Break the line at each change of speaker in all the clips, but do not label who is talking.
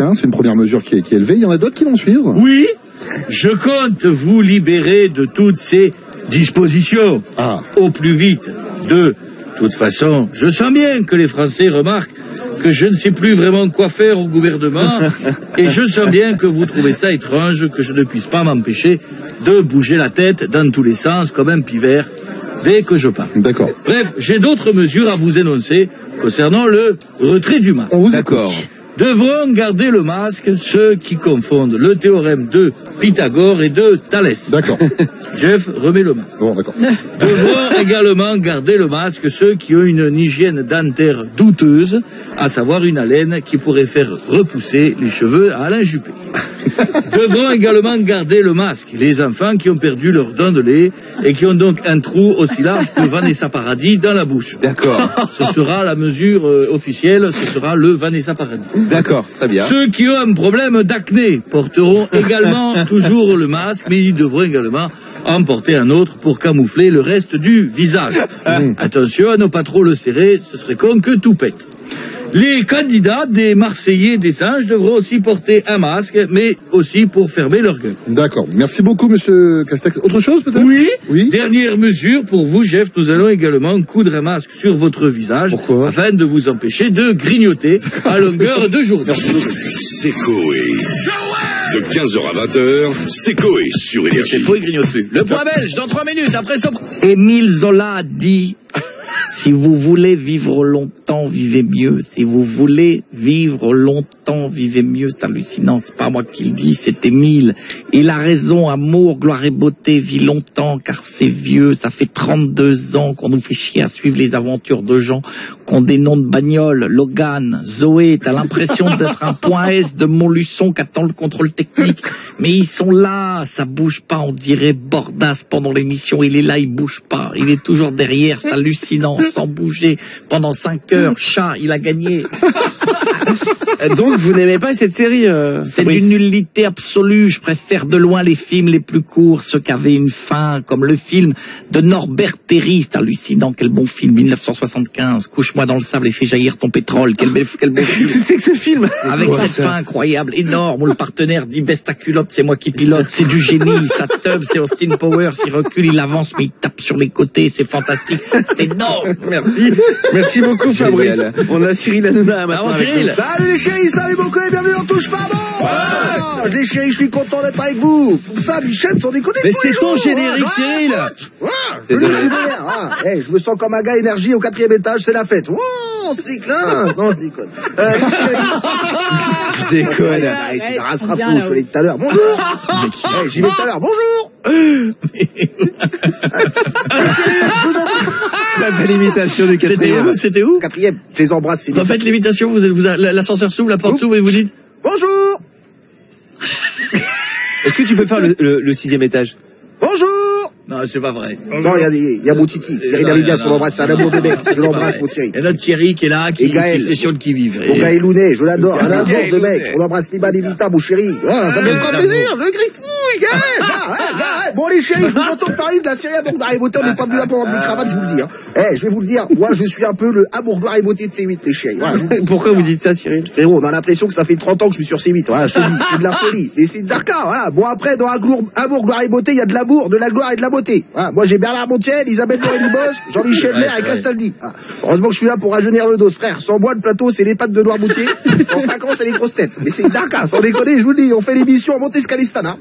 Hein. C'est une première mesure qui est, qui est élevée. Il y en a d'autres qui vont suivre.
Oui, je compte vous libérer de toutes ces dispositions
Ah.
au plus vite. De toute façon, je sens bien que les Français remarquent que je ne sais plus vraiment quoi faire au gouvernement et je sens bien que vous trouvez ça étrange que je ne puisse pas m'empêcher de bouger la tête dans tous les sens comme un pivert dès que je parle.
D'accord.
Bref, j'ai d'autres mesures à vous énoncer concernant le retrait du masque.
On vous
D'accord.
écoute.
Devront garder le masque ceux qui confondent le théorème de Pythagore et de Thalès.
D'accord.
Jeff, remets le masque.
Bon, d'accord.
Devront également garder le masque ceux qui ont une hygiène dentaire douteuse, à savoir une haleine qui pourrait faire repousser les cheveux à Alain Juppé. Devront également garder le masque les enfants qui ont perdu leur dent de lait et qui ont donc un trou aussi large que Vanessa Paradis dans la bouche.
D'accord.
Ce sera la mesure euh, officielle, ce sera le Vanessa Paradis.
D'accord. Très bien.
Ceux qui ont un problème d'acné porteront également toujours le masque, mais ils devront également en porter un autre pour camoufler le reste du visage. Attention à ne pas trop le serrer, ce serait con que tout pète. Les candidats des Marseillais des singes devront aussi porter un masque, mais aussi pour fermer leur gueule.
D'accord. Merci beaucoup, monsieur Castex. Autre chose, peut-être?
Oui,
Oui.
Dernière mesure pour vous, Jeff, nous allons également coudre un masque sur votre visage
Pourquoi?
afin de vous empêcher de grignoter à longueur de journée.
C'est Coé. De 15h à 20h, c'est Coé sur Énergie.
faux, il grignote plus. Le point belge, dans trois minutes, après son... Émile Zola dit, si vous voulez vivre longtemps, vivez mieux. Si vous voulez vivre longtemps, vivez mieux. C'est hallucinant, c'est pas moi qui le dis, c'est Émile. Il a raison, amour, gloire et beauté, vit longtemps, car c'est vieux. Ça fait 32 ans qu'on nous fait chier à suivre les aventures de gens qu'on des noms de bagnoles. Logan, Zoé, t'as l'impression d'être un point S de Montluçon qui attend le contrôle technique. Mais ils sont là, ça bouge pas, on dirait Bordas pendant l'émission. Il est là, il bouge pas. Il est toujours derrière, c'est hallucinant, sans bouger. Pendant 5 heures, chat, il a gagné.
Donc vous n'aimez pas cette série euh,
C'est d'une nullité absolue. Je préfère de loin les films les plus courts, ceux qui avaient une fin, comme le film de Norbert Terry. C'est hallucinant. Quel bon film, 1975. Couche-moi dans le sable et fais jaillir ton pétrole. Quel bel, quel beau film.
Qu'est-ce que c'est que ce film
Avec cette fin incroyable, énorme, où le partenaire dit baisse ta culotte, c'est moi qui pilote, c'est du génie, ça teub, c'est Austin Powers, il recule, il avance, mais il tape sur les côtés, c'est fantastique, c'est énorme.
Merci. Merci beaucoup Fabrice. On a Cyril Hanouna maintenant. Avec
Cyril,
Salut les chéris, salut beaucoup et bienvenue dans Touche pas bon Ah, Les chéris, je suis content d'être avec vous. Pour ça, Michel, sans déconner
Mais c'est ton générique,
hein.
Cyril.
Ouais, je. Eh, je me sens comme un gars énergie au quatrième étage, c'est la fête c'est clair Non, je déconne euh,
Je déconne.
Ouais, bah, C'est la race rapou, je suis tout à l'heure. Bonjour. Eh, J'y vais tout à l'heure, bonjour. En
C'est la belle imitation du
c'était
quatrième.
où C'était où
Quatrième, je les embrasse, c'est bien.
Refaites l'imitation, vous êtes, vous, l'ascenseur s'ouvre, la porte s'ouvre et vous dites,
Bonjour.
Est-ce que tu peux faire le, le- le sixième étage
Bonjour
non, c'est pas vrai.
Non, il y a, des- il y a mon Titi. Thierry on l'embrasse. C'est un amour de mec. Je l'embrasse, mon Thierry.
Il y a notre Thierry qui est là, qui,
Et Gaël.
qui est sur le qui-vive.
Mon
Et-
gars Elounet, je l'adore. Un
Gaël
amour de mec. On embrasse Liban Evita, mon chéri. Ah, ça me fait plaisir. Je Ah. Bon, les chéris, je vous entends parler de la série Amour, gloire et beauté. On n'est pas venu là pour avoir des cravates, je vous le dis. hein. Eh, je vais vous le dire. Moi, je suis un peu le Amour, gloire et beauté de C8, les chéris. Voilà, vous dis.
Pourquoi vous dites ça Cyril?
Frérot, on a l'impression que ça fait 30 ans que je suis sur C8. Voilà, je te dis, c'est de la folie. Et c'est de l'arca, voilà. Bon, après, dans Amour, gloire et beauté, il y a de l'amour, de la gloire et de la beauté. Voilà. Moi, j'ai Bernard Montiel, Isabelle Morelli-Bosque, Jean-Michel Maire et. Castaldi. Heureusement que je suis là pour rajeunir le dos, frère. Sans moi, le plateau, c'est les pattes de Noirmoutier. Dans 5 ans, c'est les grosses têtes. Mais c'est de l'arca, sans déconner, je vous le dis. On fait l'émission à Montescalistana.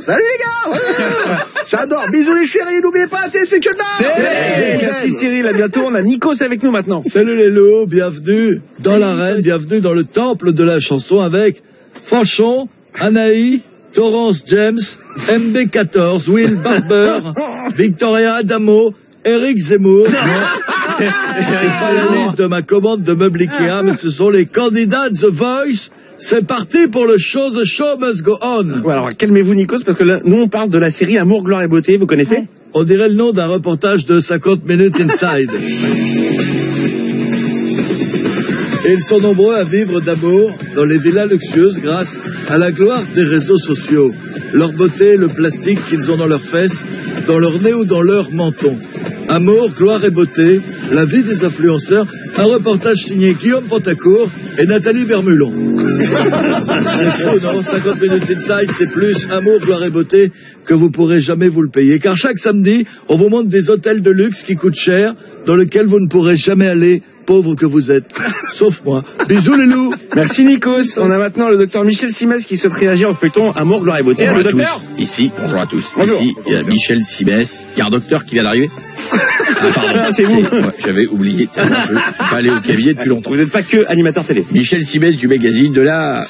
Salut les gars! J'adore. Bisous les chéris, n'oubliez pas, t'es c'est que là!
Merci Cyril, à bientôt. On a Nikos avec nous maintenant.
Salut les lots, bienvenue dans l'arène, bienvenue dans le temple de la chanson avec Fanchon, Anaï, Torrance James, MB14, Will Barber, Victoria Adamo, Eric Zemmour. C'est pas la liste de ma commande de meubles Ikea, mais ce sont les candidats de The Voice. C'est parti pour le show, The Show Must Go On.
Ouais, alors calmez-vous Nikos parce que là, nous on parle de la série Amour, gloire et beauté. Vous connaissez
On dirait le nom d'un reportage de 50 minutes inside. Et ils sont nombreux à vivre d'amour dans les villas luxueuses grâce à la gloire des réseaux sociaux. Leur beauté, le plastique qu'ils ont dans leurs fesses, dans leur nez ou dans leur menton. Amour, gloire et beauté, la vie des influenceurs, un reportage signé Guillaume Pantacourt et Nathalie Bermulon.
C'est faux, non 50 minutes inside, c'est plus amour, gloire et beauté que vous pourrez jamais vous le payer. Car chaque samedi, on vous montre des hôtels de luxe qui coûtent cher, dans lesquels vous ne pourrez jamais aller, pauvre que vous êtes. Sauf moi. Bisous les loups
Merci Nikos. On a maintenant le docteur Michel Simès qui souhaite réagir au feuilleton Amour, gloire et beauté.
Bonjour
Le
à
docteur
tous. Ici, bonjour à tous.
Bonjour.
Ici, il y a Michel Sibès. Il y a un docteur qui vient d'arriver. Ah, pardon.
C'est vous.
ouais, J'avais oublié. Je suis pas allé au cabinet depuis longtemps.
Vous n'êtes pas que animateur télé.
Michel Sibès du magazine de la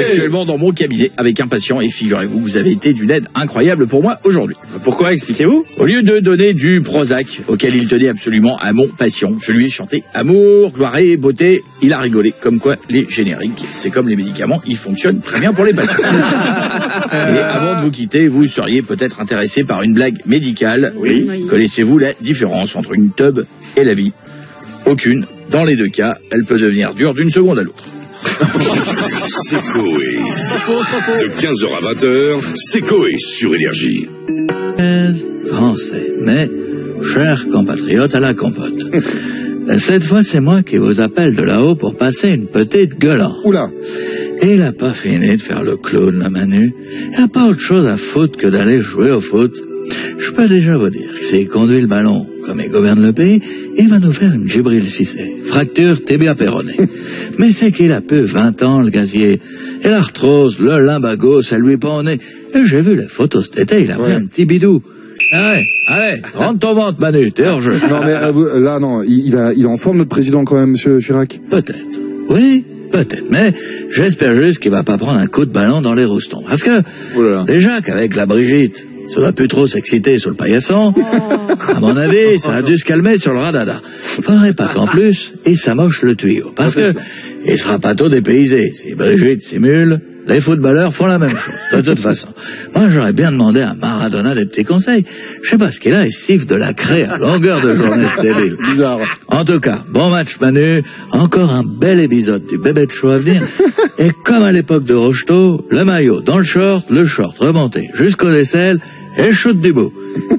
actuellement dans mon cabinet avec un patient et figurez-vous, vous avez été d'une aide incroyable pour moi aujourd'hui.
Pourquoi Expliquez-vous?
Au lieu de donner du Prozac, auquel il tenait absolument à mon patient, je lui ai chanté amour, gloire et beauté. Il a rigolé, comme quoi les génériques, c'est comme les médicaments, ils fonctionnent très bien pour les patients. et avant de vous quitter, vous seriez peut-être intéressé par une blague médicale.
Oui.
Connaissez-vous la différence entre une tub et la vie? Aucune. Dans les deux cas, elle peut devenir dure d'une seconde à l'autre.
C'est Coé. De 15h à 20h, c'est Coé sur Énergie.
Français, mais chers compatriotes à la compote. Cette fois, c'est moi qui vous appelle de là-haut pour passer une petite gueulante.
Oula.
Et il a pas fini de faire le clown, la Manu. Il a pas autre chose à foutre que d'aller jouer au foot. Je peux déjà vous dire que s'il conduit le ballon comme il gouverne le pays, il va nous faire une Gibril Cissé. Fracture tibia péroné. Mais c'est qu'il a peu 20 ans, le gazier. Et l'arthrose, le limbago, ça lui pas au nez. Et j'ai vu les photos cet été, il a pris un petit bidou. Allez, allez, rentre ton ventre, Manu, t'es hors jeu.
Non, mais euh, vous- là, non, il, il a, il est en forme, notre président, quand même, monsieur Chirac.
Peut-être. Oui, peut-être. Mais j'espère juste qu'il va pas prendre un coup de ballon dans les roustons. Parce que,
Oh
déjà qu'avec la Brigitte, ça doit plus trop s'exciter sur le paillasson. À mon avis, ça a dû se calmer sur le radada. Faudrait pas qu'en plus, il s'amoche le tuyau. Parce que, il sera pas tôt dépaysé. Si Brigitte simule, les footballeurs font la même chose. De toute façon. Moi, j'aurais bien demandé à Maradona des petits conseils. Je sais pas ce qu'il a, il siffle de la craie à longueur de journée, débile.
Bizarre.
En tout cas, bon match Manu, encore un bel épisode du bébé de show à venir. Et comme à l'époque de Rocheteau, le maillot dans le short, le short remonté jusqu'aux aisselles et shoot du bout.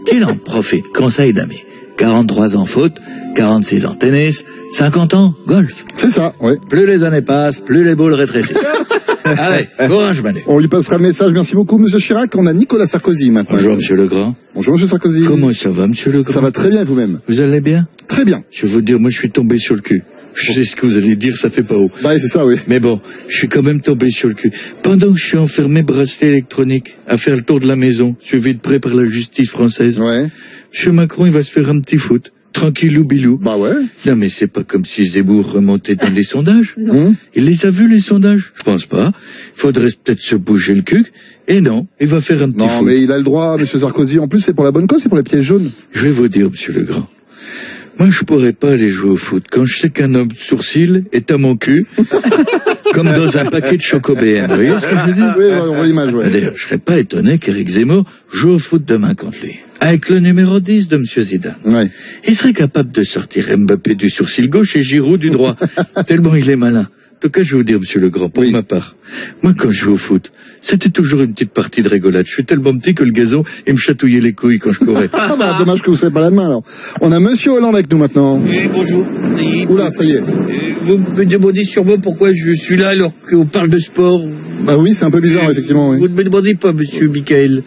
Qu'il en profite, conseil d'amis. 43 ans foot, 46 ans tennis, 50 ans golf.
C'est ça, ouais.
Plus les années passent, plus les boules rétrécissent. Allez, courage Manu.
On lui passera le message. Merci beaucoup, monsieur Chirac. On a Nicolas Sarkozy maintenant.
Bonjour Monsieur Legrand.
Bonjour, monsieur Sarkozy.
Comment ça va Monsieur Legrand?
Ça va très bien, vous-même.
Vous allez bien?
Très bien.
Je vais vous dire, moi je suis tombé sur le cul. Je sais ce que vous allez dire, ça fait pas haut.
Bah, c'est ça, oui.
Mais bon, je suis quand même tombé sur le cul. Pendant que je suis enfermé bracelet électronique à faire le tour de la maison, suivi de près par la justice française,
Ouais.
Monsieur Macron, il va se faire un petit foot. Tranquillou bilou.
Bah ouais.
Non mais c'est pas comme si Zemmour remontait dans les sondages.
Hum.
Il les a vus les sondages Je pense pas. Faudrait peut-être se bouger le cul. Et non, il va faire un petit
Non, mais il a le droit, monsieur Sarkozy. En plus, c'est pour la bonne cause, c'est pour les pièges jaunes.
Je vais vous dire, monsieur Legrand. Moi, je pourrais pas aller jouer au foot quand je sais qu'un homme de sourcil est à mon cul, comme dans un paquet de chocobéennes. Vous voyez ce que je veux dire
Oui, on voit l'image, ouais.
D'ailleurs, je serais pas étonné qu'Éric Zemmour joue au foot demain contre lui. Avec le numéro 10 de Monsieur Zidane.
Ouais.
Il serait capable de sortir Mbappé du sourcil gauche et Giroud du droit. tellement il est malin. En tout cas, je vais vous dire, monsieur Legrand, pour
Oui.
ma part, moi, quand je joue au foot, c'était toujours une petite partie de rigolade. Je suis tellement petit que le gazon, il me chatouillait les couilles quand je courais.
Ah bah, dommage que vous soyez pas là demain, alors. On a monsieur Hollande avec nous maintenant.
Oui, bonjour. Et,
Oula, ça y est.
vous me demandez sûrement pourquoi je suis là alors qu'on parle de sport.
Bah oui, c'est un peu bizarre, effectivement, oui.
Vous ne me demandez pas, monsieur Michael,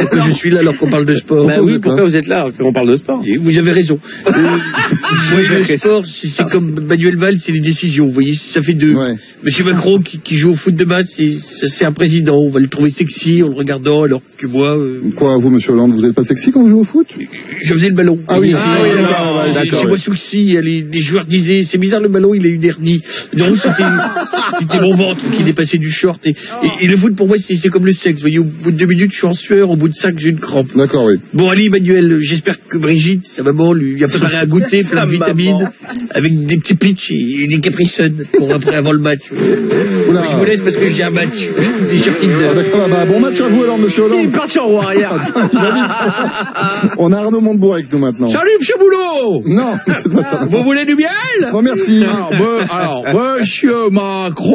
pourquoi je suis là alors qu'on parle de sport.
Bah oui, pourquoi vous êtes là alors qu'on parle de sport?
Et Vous avez raison. Euh, vous voyez, le sport, c'est comme Manuel Valls, c'est les décisions. Vous voyez, ça fait deux.
Ouais.
Monsieur Macron qui, qui joue au foot demain, c'est c'est un président. On va le trouver sexy en le regardant, alors que moi, euh,
Quoi, vous, monsieur Hollande, vous êtes pas sexy quand vous jouez au foot?
je faisais le ballon.
Ah oui, ah
c'est-
d'accord,
C'est moi sous les, les joueurs disaient, c'est bizarre le ballon, il a une hernie. Non, c'était c'était mon ventre qui dépassait du short. Et, et, et le foot pour moi, c'est comme le sexe. Vous voyez, au bout de deux minutes, je suis en sueur, au bout de cinq, j'ai une crampe.
D'accord, oui.
Bon, allez, Emmanuel, j'espère que Brigitte, sa maman, lui a préparé à goûter plein de vitamines, avec des petits pitchs et des Capri Sun pour après avant le match.
Oula.
Je vous laisse parce que j'ai un match.
Ah, d'accord, bah, bon match à vous, alors, monsieur
Il est
Hollande.
parti en roue arrière.
On a Arnaud Montebourg avec nous maintenant.
Salut, monsieur Boulot
Non, c'est pas ça.
Vous voulez du miel?
Bon, merci.
Alors, me- alors, monsieur Macron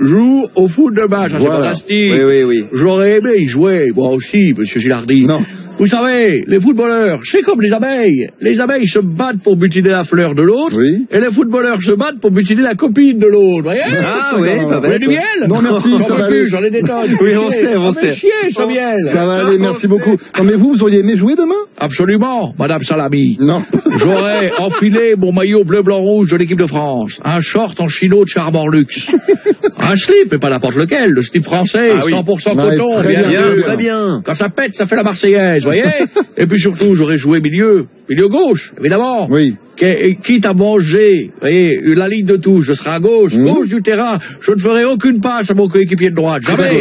joue au foot de match. Ça,
Voilà.
C'est fantastique.
Oui, oui, oui.
J'aurais aimé y jouer, moi aussi, monsieur Gilardi.
Non.
Vous savez, les footballeurs, c'est comme les abeilles. Les abeilles se battent pour butiner la fleur de l'autre,
Oui.
et les footballeurs se battent pour butiner la copine de l'autre, voyez
Ah oui, pas
Vous voulez
bête.
du miel
Non, merci, ça va
plus,
aller.
J'en ai des tonnes.
Oui, on sait, on
Ah,
sait.
chier, ce miel.
Ça va aller, merci beaucoup. Non, mais vous, vous auriez aimé jouer demain?
Absolument, Madame Salami.
Non.
J'aurais enfilé mon maillot bleu, blanc, rouge de l'équipe de France, un short en chino de Charbor Luxe, un slip, et pas n'importe lequel, le slip français,
Ah oui.
100%
Ouais,
coton,
très
bien,
bien,
sûr.
très bien.
Quand ça pète, ça fait la Marseillaise, voyez Et puis surtout, j'aurais joué milieu, milieu gauche, évidemment.
Oui.
Qui- Quitte à manger, voyez, la ligne de touche, je serai à gauche,
Mhm.
gauche du terrain. Je ne ferai aucune passe à mon coéquipier de droite, jamais.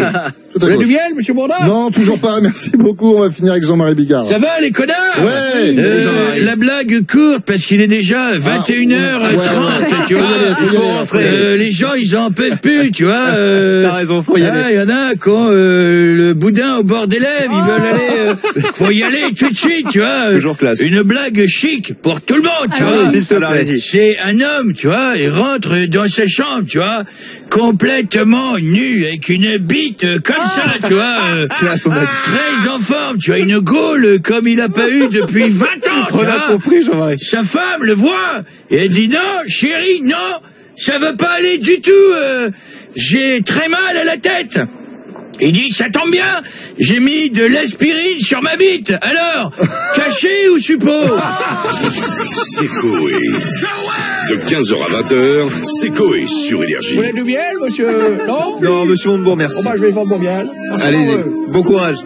Tout
Vous
à
avez du
gauche.
miel, monsieur Bourdin
Non, toujours pas, merci beaucoup. On va finir avec Jean-Marie Bigard.
Ça va, les connards
Ouais,
Euh. La blague courte, parce qu'il est déjà 21h30,
ouais, ouais.
tu vois.
Aller, aller.
Euh, les gens, ils en peuvent plus, tu vois. euh,
T'as raison, faut y
ah,
aller.
Il y en a quand euh, le boudin au bord des lèvres, ils veulent aller... euh, faut y aller tout de suite, tu vois.
Toujours classe.
Une blague chic pour tout le monde, tu
Ah,
vois. C'est un homme, tu vois, il rentre dans sa chambre, tu vois, complètement nu, avec une bite euh, comme ça, tu vois, euh, très en forme, tu vois, une gaule comme il a pas eu depuis 20 ans, tu
On a
vois.
compris, Jean-Marie.
Sa femme le voit, et elle dit non, chérie, non, ça va pas aller du tout, euh, j'ai très mal à la tête. Il dit, ça tombe bien, j'ai mis de l'aspirine sur ma bite. Alors, caché ou suppos
C'est Coé. De 15h à 20h, c'est Coé sur Énergie.
Vous voulez du miel, monsieur? Non?
Non, monsieur Montebourg, merci.
Bon, bah, je vais vendre mon miel.
Allez-y. Bon courage.